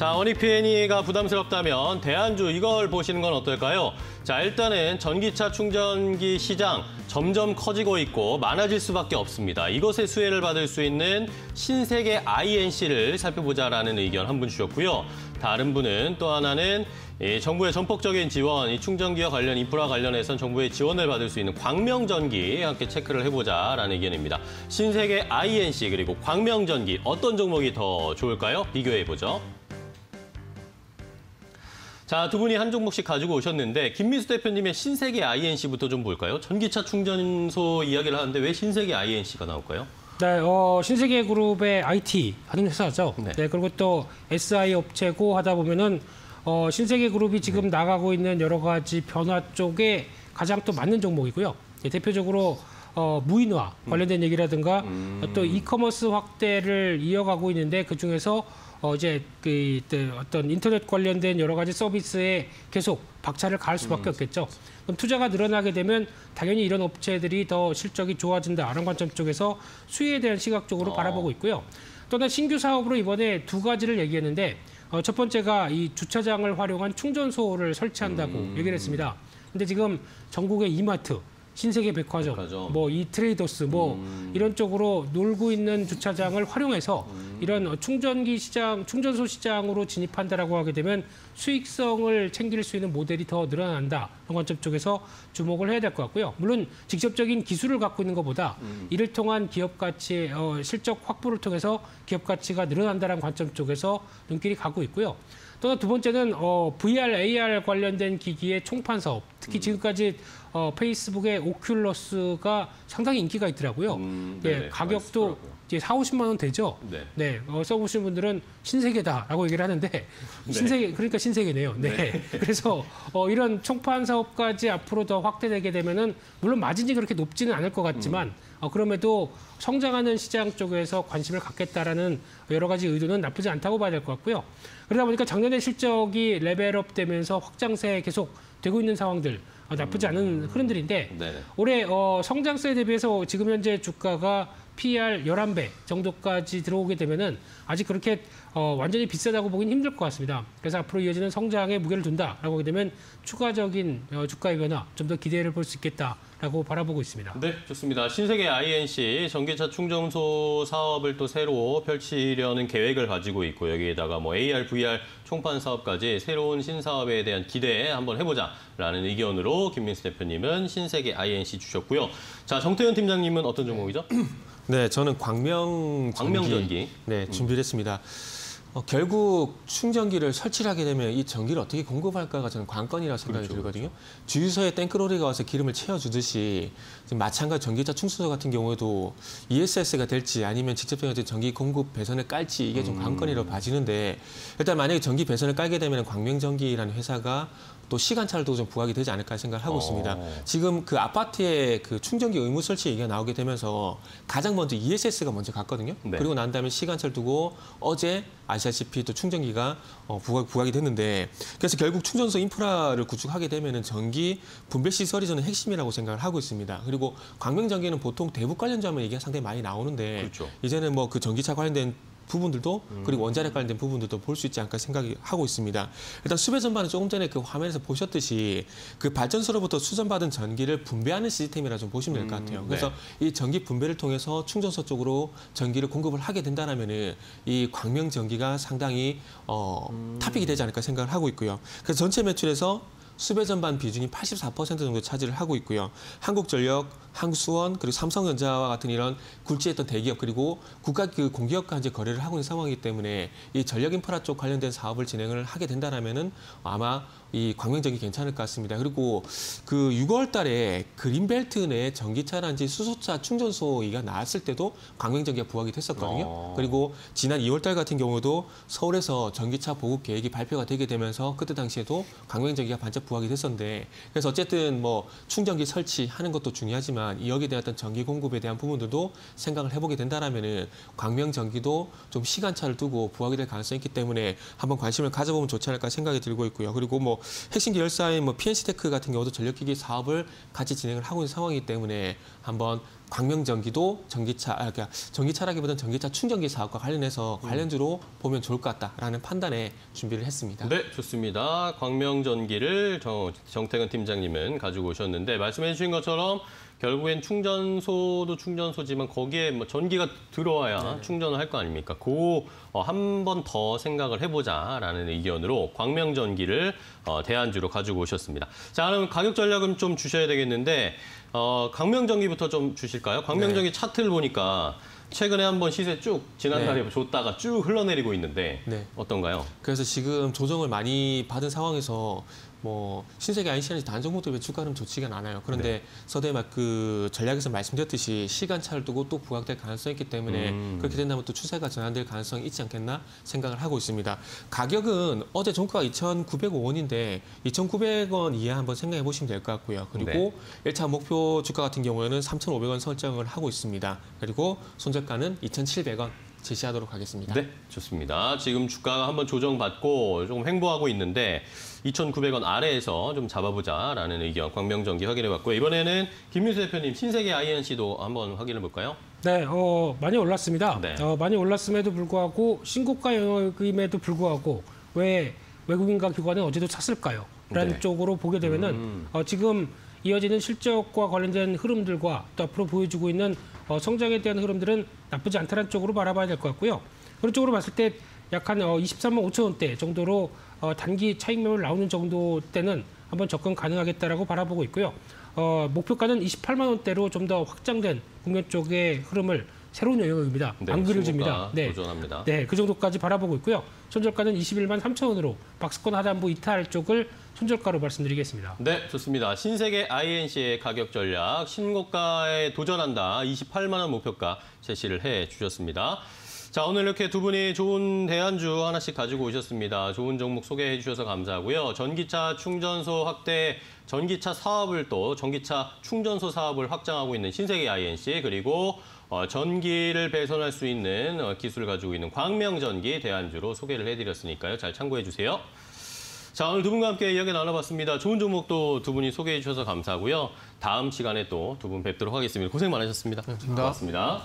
자, P&E가 부담스럽다면 대안주 이걸 보시는 건 어떨까요? 자, 일단은 전기차 충전기 시장 점점 커지고 있고 많아질 수밖에 없습니다. 이것의 수혜를 받을 수 있는 신세계 INC를 살펴보자라는 의견 한 분 주셨고요. 다른 분은 또 하나는 이 정부의 전폭적인 지원, 이 충전기와 관련 인프라 관련해선 정부의 지원을 받을 수 있는 광명전기 함께 체크를 해보자라는 의견입니다. 신세계 INC 그리고 광명전기 어떤 종목이 더 좋을까요? 비교해보죠. 자, 두 분이 한 종목씩 가지고 오셨는데 김미수 대표님의 신세계 INC부터 좀 볼까요? 전기차 충전소 이야기를 하는데 왜 신세계 INC가 나올까요? 네, 어, 신세계 그룹의 IT 하는 회사죠. 네. 네. 그리고 또 SI 업체고 하다 보면은 어, 신세계 그룹이 지금 나가고 있는 여러 가지 변화 쪽에 가장 또 맞는 종목이고요. 예, 대표적으로 어, 무인화 관련된 얘기라든가 또 이커머스 확대를 이어가고 있는데 그 중에서 어, 이제 그, 그 어떤 인터넷 관련된 여러 가지 서비스에 계속 박차를 가할 수밖에 없겠죠. 그럼 투자가 늘어나게 되면 당연히 이런 업체들이 더 실적이 좋아진다라는 관점 쪽에서 수혜에 대한 시각 적으로 어. 바라보고 있고요. 또한 신규 사업으로 이번에 두 가지를 얘기했는데 어, 첫 번째가 이 주차장을 활용한 충전소를 설치한다고 음. 얘기를 했습니다. 근데 지금 전국의 이마트, 신세계 백화점, 백화점. 뭐 이 트레이더스 뭐 음. 이런 쪽으로 놀고 있는 주차장을 활용해서 음. 이런 어, 충전기 시장, 충전소 시장으로 진입한다라고 하게 되면 수익성을 챙길 수 있는 모델이 더 늘어난다. 그런 관점 쪽에서 주목을 해야 될 것 같고요. 물론 직접적인 기술을 갖고 있는 것보다 음. 이를 통한 기업 가치, 어, 실적 확보를 통해서 기업 가치가 늘어난다는 관점 쪽에서 눈길이 가고 있고요. 또 두 번째는 어, VR, AR 관련된 기기의 총판 사업. 특히 음. 지금까지 어, 페이스북의 오큘러스가 상당히 인기가 있더라고요. 음, 예, 네네, 가격도. 이제 4, 50만 원 되죠. 네. 네, 어, 써보신 분들은 신세계다라고 얘기를 하는데 신세계 그러니까 신세계네요. 네, 그래서 어, 이런 총판 사업까지 앞으로 더 확대되게 되면은 물론 마진이 그렇게 높지는 않을 것 같지만 음. 어, 그럼에도 성장하는 시장 쪽에서 관심을 갖겠다라는 여러 가지 의도는 나쁘지 않다고 봐야 될 것 같고요. 그러다 보니까 작년에 실적이 레벨업 되면서 확장세 계속 되고 있는 상황들 어, 나쁘지 않은 흐름들인데 네네. 올해 어, 성장세에 대비해서 지금 현재 주가가 PER 11배 정도까지 들어오게 되면은 아직 그렇게 어, 완전히 비싸다고 보기는 힘들 것 같습니다. 그래서 앞으로 이어지는 성장에 무게를 둔다라고 하게 되면 추가적인 어, 주가의 변화 좀 더 기대를 볼 수 있겠다 라고 바라보고 있습니다. 네, 좋습니다. 신세계 INC 전기차 충전소 사업을 또 새로 펼치려는 계획을 가지고 있고 여기에다가 뭐 AR, VR 총판 사업까지 새로운 신사업에 대한 기대 한번 해보자라는 의견으로 김민수 대표님은 신세계 INC 주셨고요. 자, 정태현 팀장님은 어떤 종목이죠? 네, 저는 광명 광명 전기. 네, 준비를 했습니다. 어, 결국 충전기를 설치를 하게 되면 이 전기를 어떻게 공급할까가 저는 관건이라고 생각이 그렇죠, 들거든요. 주유소에 땡크로리가 와서 기름을 채워주듯이 지금 마찬가지 전기차 충전소 같은 경우에도 ESS가 될지 아니면 직접적인 전기 공급 배선을 깔지 이게 좀 관건이라고 봐지는데 일단 만약에 전기 배선을 깔게 되면 광명전기라는 회사가 또 시간차도 좀 부각이 되지 않을까 생각을 하고 어. 있습니다. 지금 그 아파트에 그 충전기 의무 설치 얘기가 나오게 되면서 가장 먼저 ESS가 먼저 갔거든요. 네. 그리고 난 다음에 시간차를 두고 어제 아시다시피 또 충전기가 어, 부각, 부각이 됐는데 그래서 결국 충전소 인프라를 구축하게 되면은 전기 분배 시설이 저는 핵심이라고 생각을 하고 있습니다. 그리고 광명전기는 보통 대북 관련자만 얘기가 상당히 많이 나오는데 그렇죠. 이제는 뭐 그 전기차 관련된 부분들도 그리고 원자력 관련된 부분들도 볼 수 있지 않을까 생각이 하고 있습니다. 일단 수배 전반은 조금 전에 그 화면에서 보셨듯이 그 발전소로부터 수전받은 전기를 분배하는 시스템이라 좀 보시면 될 것 같아요. 음, 그래서 이 전기 분배를 통해서 충전소 쪽으로 전기를 공급을 하게 된다면은 이 광명 전기가 상당히 어, 탑픽이 되지 않을까 생각을 하고 있고요. 그래서 전체 매출에서 수배 전반 비중이 84% 정도 차지를 하고 있고요. 한국전력, 한수원 그리고 삼성전자와 같은 이런 굴지했던 대기업 그리고 국가 그 공기업과 이제 거래를 하고 있는 상황이기 때문에 이 전력 인프라 쪽 관련된 사업을 진행을 하게 된다라면은 아마 이 광명전기 괜찮을 것 같습니다. 그리고 그 6월 달에 그린벨트 내 전기차란지 수소차 충전소가 나왔을 때도 광명전기가 부각이 됐었거든요. 어. 그리고 지난 2월 달 같은 경우도 서울에서 전기차 보급 계획이 발표가 되게 되면서 그때 당시에도 광명전기가 반짝 부각이 됐었는데 그래서 어쨌든 뭐 충전기 설치하는 것도 중요하지만 여기에 대한 어떤 전기 공급에 대한 부분들도 생각을 해보게 된다라면은 광명 전기도 좀 시간차를 두고 부각이 될 가능성이 있기 때문에 한번 관심을 가져보면 좋지 않을까 생각이 들고 있고요. 그리고 뭐 핵심 계열사인 뭐 PNC테크 같은 경우도 전력기기 사업을 같이 진행을 하고 있는 상황이기 때문에 한번 광명전기도 전기차, 아, 그러니까 전기차라기보다는 전기차 충전기 사업과 관련해서 음. 관련주로 보면 좋을 것 같다라는 판단에 준비를 했습니다. 네, 좋습니다. 광명전기를 정, 정태근 팀장님은 가지고 오셨는데 말씀해 주신 것처럼 결국엔 충전소도 충전소지만 거기에 뭐 전기가 들어와야 충전을 할 거 아닙니까? 그 한 번 더 생각을 해보자라는 의견으로 광명전기를 어, 대안주로 가지고 오셨습니다. 자, 그럼 가격 전략은 좀 주셔야 되겠는데 어, 광명전기부터 좀 주실까요? 광명전기 차트를 보니까 최근에 한번 시세 쭉 지난달에 줬다가 쭉 흘러내리고 있는데 네. 어떤가요? 그래서 지금 조정을 많이 받은 상황에서 뭐 신세계 아인시안이 단 종목들 왜 주가 흐름 좋지가 않아요. 그런데 네. 서대 막그 전략에서 말씀드렸듯이 시간차를 두고 또 부각될 가능성이 있기 때문에 음. 그렇게 된다면 또 추세가 전환될 가능성이 있지 않겠나 생각을 하고 있습니다. 가격은 어제 종가가 2,905원인데 2,900원 이하 한번 생각해 보시면 될 것 같고요. 그리고 네. 일 1차 목표 주가 같은 경우에는 3,500원 설정을 하고 있습니다. 그리고 손절가는 2,700원 제시하도록 하겠습니다. 네, 좋습니다. 지금 주가가 한번 조정받고 조금 횡보하고 있는데 2,900원 아래에서 좀 잡아보자라는 의견 광명전기 확인해봤고요. 이번에는 김민수 대표님 신세계 INC도 한번 확인해볼까요? 네, 어, 많이 올랐습니다. 네. 어, 많이 올랐음에도 불구하고 신고가 영역임에도 불구하고 왜 외국인과 기관은 어제도 찼을까요? 라는 네. 쪽으로 보게 되면은 음. 어, 지금 이어지는 실적과 관련된 흐름들과 또 앞으로 보여주고 있는 어, 성장에 대한 흐름들은 나쁘지 않다는 쪽으로 바라봐야 될 것 같고요. 그런 쪽으로 봤을 때 약한 어, 23만 5천 원대 정도로 어, 단기 차익 매물 나오는 정도 때는 한번 접근 가능하겠다라고 바라보고 있고요. 어, 목표가는 28만 원대로 좀 더 확장된 국면 쪽의 흐름을 새로운 영역입니다. 네, 안 그려집니다. 신고가 네. 도전합니다. 네, 그 정도까지 바라보고 있고요. 손절가는 21만 3천 원으로 박스권 하단부 이탈 쪽을 손절가로 말씀드리겠습니다. 네, 좋습니다. 신세계 INC의 가격 전략 신고가에 도전한다. 28만 원 목표가 제시를 해 주셨습니다. 자, 오늘 이렇게 두 분이 좋은 대안주 하나씩 가지고 오셨습니다. 좋은 종목 소개해 주셔서 감사하고요. 전기차 충전소 확대, 전기차 사업을 또 전기차 충전소 사업을 확장하고 있는 신세계 INC 그리고 어, 전기를 배선할 수 있는 어, 기술을 가지고 있는 광명전기 대안주로 소개를 해드렸으니까요. 잘 참고해 주세요. 자, 오늘 두 분과 함께 이야기 나눠봤습니다. 좋은 종목도 두 분이 소개해 주셔서 감사하고요. 다음 시간에 또 두 분 뵙도록 하겠습니다. 고생 많으셨습니다. 고맙습니다. 고맙습니다.